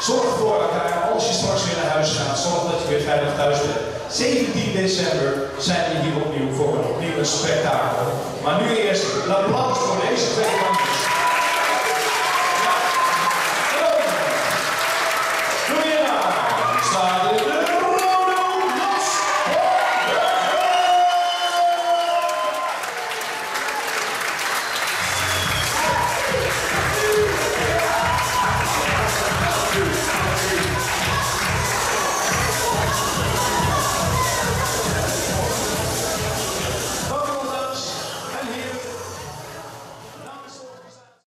Zorg voor elkaar, als je straks weer naar huis gaat, zorg dat je weer veilig thuis bent. 17 december zijn we hier opnieuw voor een opnieuw spektakel. Maar nu eerst een applaus voor deze twee mannen.